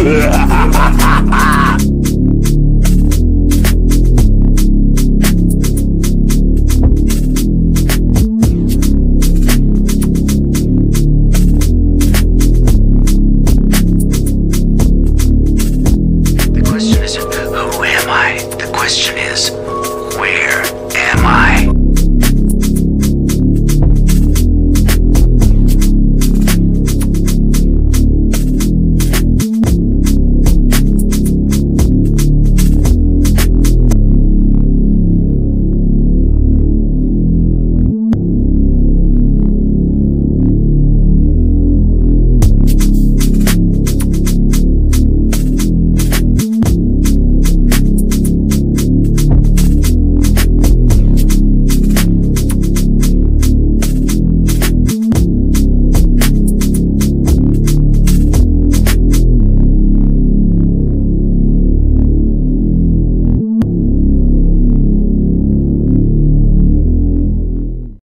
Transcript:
The question is, who am I? The question is, where